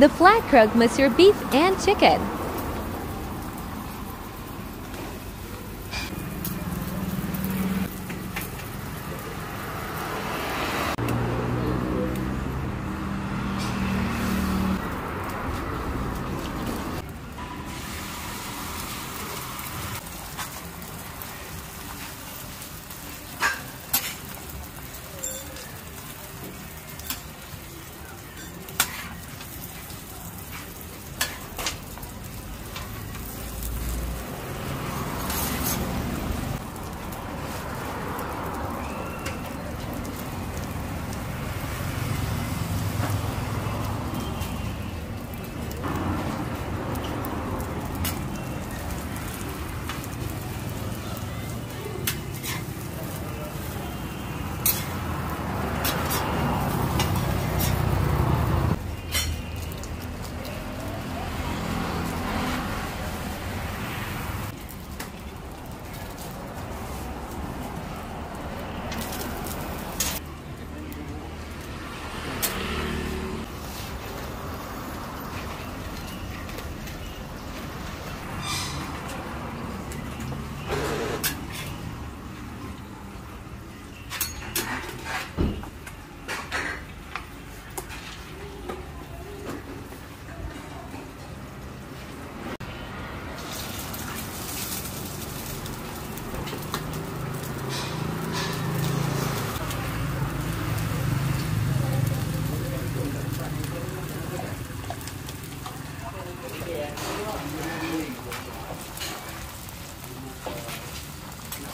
The flat must serve beef and chicken.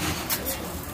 すいません。